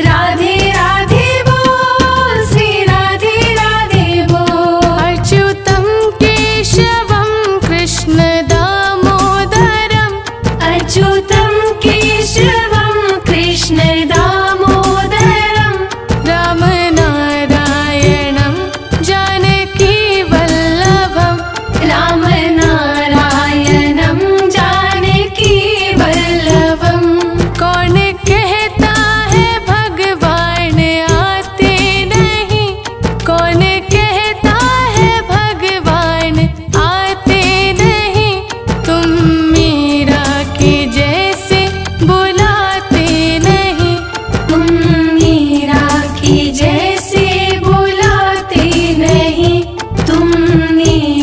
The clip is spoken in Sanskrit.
राधे राधे राधे राधे राधेवो अच्युतं केशवं कृष्ण दामोदरम् अच्युतं केशवं জানে